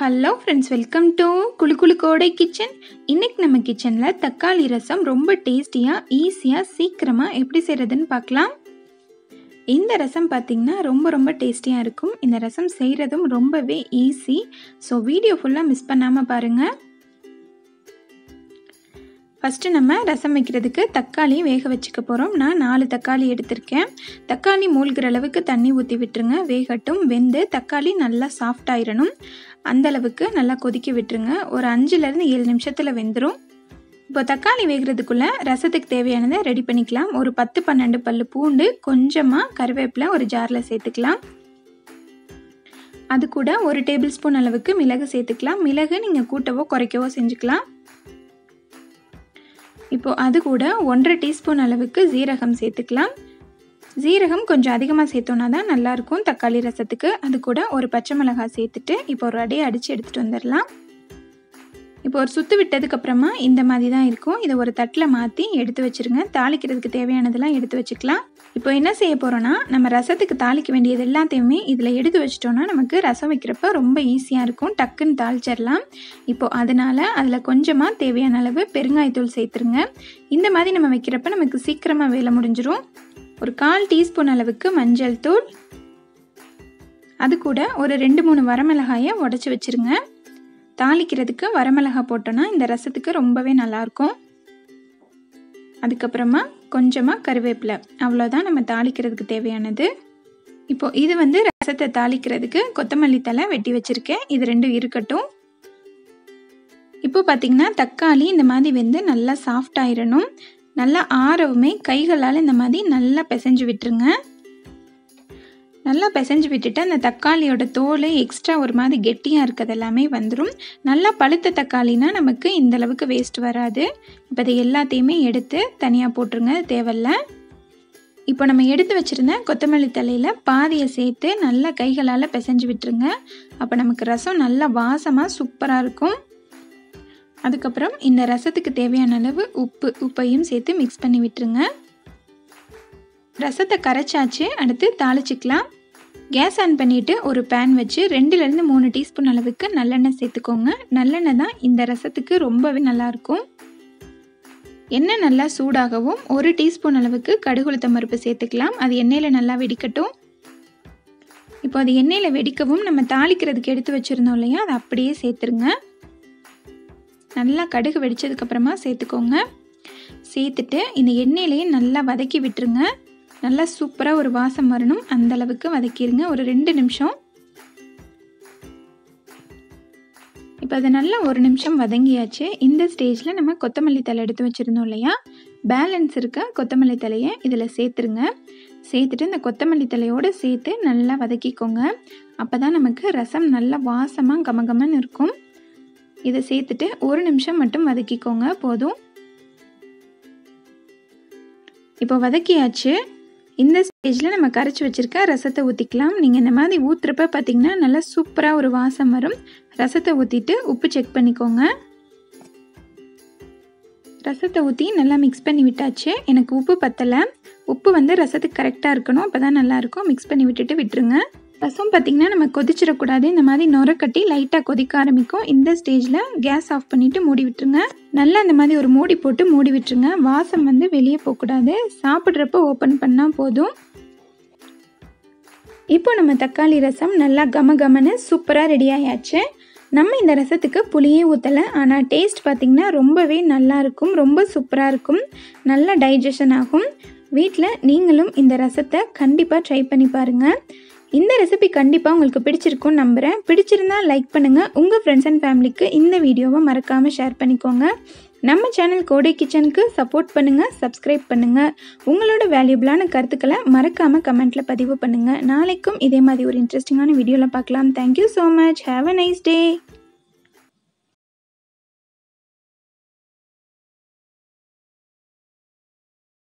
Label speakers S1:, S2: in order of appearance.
S1: Hello friends welcome to குளு குளு கோடை கிச்சன் இன்னைக்கு நம்ம கிச்சனில் தக்காளி ரசம் ரொம்ப டேஸ்டியாக ஈஸியாக சீக்கிரமாக எப்படி செய்கிறதுன்னு பார்க்கலாம். இந்த ரசம் பார்த்திங்கன்னா ரொம்ப ரொம்ப டேஸ்டியாக இருக்கும். இந்த ரசம் செய்கிறதும் ரொம்பவே ஈஸி ஸோ வீடியோ ஃபுல்லாக மிஸ் பண்ணாமல் பாருங்கள் ஃபஸ்ட்டு நம்ம ரசம் வைக்கிறதுக்கு தக்காளி வேக வச்சுக்க போகிறோம் நான் நாலு தக்காளி எடுத்திருக்கேன். தக்காளி மூழ்கிற அளவுக்கு தண்ணி ஊற்றி விட்டுருங்க. வேகட்டும். வெந்து தக்காளி நல்லா சாஃப்ட் ஆயிடணும் அந்த அளவுக்கு நல்லா கொதிக்க விட்டுருங்க. ஒரு அஞ்சுலேருந்து ஏழு நிமிஷத்தில் வெந்துடும் இப்போ தக்காளி வேகிறதுக்குள்ளே ரசத்துக்கு தேவையானதை ரெடி பண்ணிக்கலாம். ஒரு பத்து பன்னெண்டு பல் பூண்டு கொஞ்சமாக கருவேப்பிலை ஒரு ஜாரில் சேர்த்துக்கலாம். அது கூட ஒரு டேபிள் ஸ்பூன் அளவுக்கு மிளகு சேர்த்துக்கலாம். மிளகு நீங்கள் கூட்டவோ குறைக்கவோ செஞ்சுக்கலாம். இப்போது அது கூட ஒன்றரை டீஸ்பூன் அளவுக்கு ஜீரகம் சேர்த்துக்கலாம். ஜீரகம் கொஞ்சம் அதிகமாக சேர்த்தோன்னா தான் நல்லாயிருக்கும். தக்காளி ரசத்துக்கு அது கூட ஒரு பச்சை மிளகாய் சேர்த்துட்டு இப்போ ஒரு அடையை அடித்து எடுத்துகிட்டு வந்துடலாம். இப்போ ஒரு சுற்று விட்டதுக்கப்புறமா இந்த மாதிரி தான் இருக்கும். இதை ஒரு தட்டில் மாற்றி எடுத்து வச்சுருங்க. தாளிக்கிறதுக்கு தேவையானதெல்லாம் எடுத்து வச்சுக்கலாம். இப்போ என்ன செய்ய போகிறோன்னா நம்ம ரசத்துக்கு தாளிக்க வேண்டியது எல்லாத்தையுமே இதில் எடுத்து வச்சிட்டோன்னா நமக்கு ரசம் வைக்கிறப்ப ரொம்ப ஈஸியாக இருக்கும். டக்குன்னு தாளிச்சிடலாம். இப்போது அதனால் அதில் கொஞ்சமாக தேவையான அளவு பெருங்காயத்தூள் சேர்த்துருங்க. இந்த மாதிரி நம்ம வைக்கிறப்ப நமக்கு சீக்கிரமாக வேலை முடிஞ்சிடும் ஒரு கால் டீஸ்பூன் அளவுக்கு மஞ்சள் தூள். அது கூட ஒரு ரெண்டு மூணு வரமிளகாயை உடச்சி வச்சுருங்க. தாளிக்கிறதுக்கு வரமிளகாய் போட்டோன்னா இந்த ரசத்துக்கு ரொம்பவே நல்லாயிருக்கும் அதுக்கப்புறமா கொஞ்சமாக கருவேப்பிலை. அவ்வளோதான் நம்ம தாளிக்கிறதுக்கு தேவையானது. இப்போது இது வந்து ரசத்தை தாளிக்கிறதுக்கு கொத்தமல்லி தலை வெட்டி வச்சுருக்கேன். இது ரெண்டும் இருக்கட்டும். இப்போ பார்த்திங்கன்னா தக்காளி இந்த மாதிரி வந்து நல்லா சாஃப்ட் ஆயிடணும் நல்லா ஆறவுமே கைகளால் இந்த மாதிரி நல்லா பிசைஞ்சு விட்டுருங்க. நல்லா பிசைஞ்சு விட்டுட்டு அந்த தக்காளியோட தோல் எக்ஸ்ட்ரா ஒரு மாதிரி கெட்டியாக இருக்கிறது எல்லாமே வந்துடும் நல்லா பழுத்த தக்காளினா நமக்கு இந்த அளவுக்கு வேஸ்ட் வராது. இப்போ இதை எல்லாத்தையுமே எடுத்து தனியாக போட்டுருங்க தேவையில்ல. இப்போ நம்ம எடுத்து வச்சுருந்த கொத்தமல்லி தலையில் பாதியை சேர்த்து நல்லா கைகளால் பிசைஞ்சு விட்டுருங்க. அப்போ நமக்கு ரசம் நல்லா வாசமாக சூப்பராக இருக்கும். அதுக்கப்புறம் இந்த ரசத்துக்கு தேவையான அளவு உப்பு உப்பையும் சேர்த்து மிக்ஸ் பண்ணி விட்டுருங்க. ரசத்தை கரைச்சாச்சு அடுத்து தாளிச்சிக்கலாம். கேஸ் ஆன் பண்ணிவிட்டு ஒரு பேன் வச்சு ரெண்டுலேருந்து மூணு டீஸ்பூன் அளவுக்கு நல்லெண்ணெய் சேர்த்துக்கோங்க. நல்லெண்ணெய் தான் இந்த ரசத்துக்கு ரொம்பவே நல்லாயிருக்கும். எண்ணெய் நல்லா சூடாகவும் ஒரு டீஸ்பூன் அளவுக்கு கடுகுளுத்த பருப்பு சேர்த்துக்கலாம். அது எண்ணெயில் நல்லா வெடிக்கட்டும். இப்போ அது எண்ணெயில் வெடிக்கவும் நம்ம தாளிக்கிறதுக்கு எடுத்து வச்சுருந்தோம் இல்லையா அதை அப்படியே சேர்த்துருங்க. நல்லா கடுகு வெடித்ததுக்கப்புறமா சேர்த்துக்கோங்க. சேர்த்துட்டு இந்த எண்ணெயிலேயே நல்லா வதக்கி விட்டுருங்க. நல்லா சூப்பராக ஒரு வாசம் வரணும். அந்த அளவுக்கு வதக்கிடுங்க ஒரு ரெண்டு நிமிஷம். இப்போ அதை நல்லா ஒரு நிமிஷம் வதங்கியாச்சு. இந்த ஸ்டேஜில் நம்ம கொத்தமல்லி தலை எடுத்து வச்சுருந்தோம் இல்லையா? பேலன்ஸ் இருக்க கொத்தமல்லி தலையை இதில் சேர்த்துருங்க. சேர்த்துட்டு இந்த கொத்தமல்லி தலையோடு சேர்த்து நல்லா வதக்கிக்கோங்க. அப்போ தான் நமக்கு ரசம் நல்லா வாசமாக கமகமன்னு இருக்கும். இதை சேர்த்துட்டு ஒரு நிமிஷம் மட்டும் வதக்கிக்கோங்க. போதும். இப்போ வதக்கியாச்சு. இந்த ஸ்டேஜில் நம்ம கரைச்சி வச்சுருக்க ரசத்தை ஊற்றிக்கலாம் நீங்கள் இந்த மாதிரி ஊற்றுறப்ப பார்த்திங்கன்னா நல்லா சூப்பராக ஒரு வாசம் வரும். ரசத்தை ஊற்றிட்டு உப்பு செக் பண்ணிக்கோங்க. ரசத்தை ஊற்றி நல்லா மிக்ஸ் பண்ணி விட்டாச்சு. எனக்கு உப்பு பத்தலை. உப்பு வந்து ரசத்துக்கு கரெக்டாக இருக்கணும். அப்போ தான் நல்லாயிருக்கும் மிக்ஸ் பண்ணி விட்டுட்டு விட்டுருங்க. ரசம் பார்த்திங்கன்னா நம்ம கொதிச்சிடக்கூடாது. இந்த மாதிரி நுரக்கட்டி லைட்டாக கொதிக்க ஆரம்பிக்கும். இந்த ஸ்டேஜில் கேஸ் ஆஃப் பண்ணிவிட்டு மூடி விட்டுருங்க. நல்லா இந்த மாதிரி ஒரு மூடி போட்டு மூடி விட்டுருங்க. வாசம் வந்து வெளியே போகக்கூடாது. சாப்பிட்றப்ப ஓப்பன் பண்ணால் போதும். இப்போ நம்ம தக்காளி ரசம் நல்லா கம கமன்னு சூப்பராக ரெடி ஆயாச்சு. நம்ம இந்த ரசத்துக்கு புளியே ஊற்றலை ஆனால் டேஸ்ட் பார்த்திங்கன்னா ரொம்பவே நல்லாயிருக்கும் ரொம்ப சூப்பராக இருக்கும். நல்லா டைஜஷன் ஆகும். வீட்டில் நீங்களும் இந்த ரசத்தை கண்டிப்பாக ட்ரை பண்ணி பாருங்கள் இந்த ரெசிபி கண்டிப்பாக உங்களுக்கு பிடிச்சிருக்கும்னு நம்புகிறேன் பிடிச்சிருந்தா லைக் பண்ணுங்கள் உங்கள் ஃப்ரெண்ட்ஸ் அண்ட் ஃபேமிலிக்கு இந்த வீடியோவை மறக்காமல் ஷேர் பண்ணிக்கோங்க. நம்ம சேனல் கோடை கிச்சனுக்கு சப்போர்ட் பண்ணுங்கள் சப்ஸ்கிரைப் பண்ணுங்கள் உங்களோட வேல்யூபிளான கருத்துக்களை மறக்காமல் கமெண்ட்டில் பதிவு பண்ணுங்கள் நாளைக்கும் இதே மாதிரி ஒரு இன்ட்ரெஸ்டிங்கான வீடியோவில் பார்க்கலாம். Thank you so much have a nice day